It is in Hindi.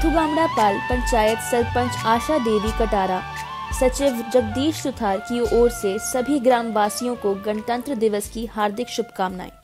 जिलापाल पंचायत सरपंच आशा देवी कटारा, सचिव जगदीश सुथार की ओर से सभी ग्रामवासियों को गणतंत्र दिवस की हार्दिक शुभकामनाएँ।